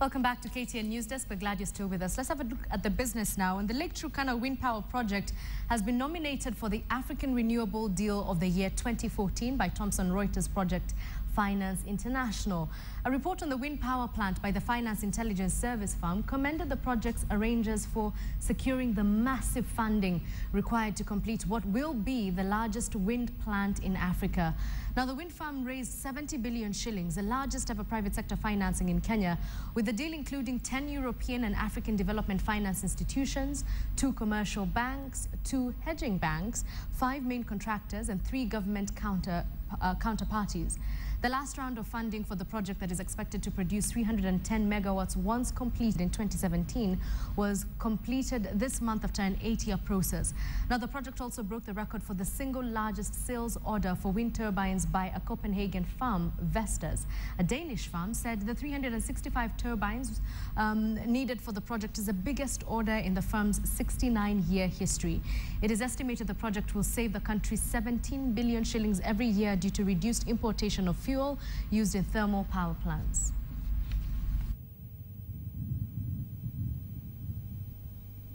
Welcome back to KTN News Desk. We're glad you're still with us. Let's have a look at the business now. And the Lake Turkana Wind Power Project has been nominated for the African Renewable Deal of the Year 2014 by Thomson Reuters Project Finance International. A report on the wind power plant by the Finance Intelligence Service firm commended the project's arrangers for securing the massive funding required to complete what will be the largest wind plant in Africa. Now, the wind farm raised 70 billion shillings, the largest ever private sector financing in Kenya, with the deal including 10 European and African development finance institutions, two commercial banks, two hedging banks, five main contractors, and three government counter, uh, counterparties. The last round of funding for the project that is expected to produce 310 megawatts once completed in 2017 was completed this month after an eight-year process. Now, the project also broke the record for the single largest sales order for wind turbines by a Copenhagen firm, Vestas. A Danish firm said the 365 turbines um, needed for the project is the biggest order in the firm's 69-year history. It is estimated the project will save the country 17 billion shillings every year due to reduced importation of fuel used in thermal power plants.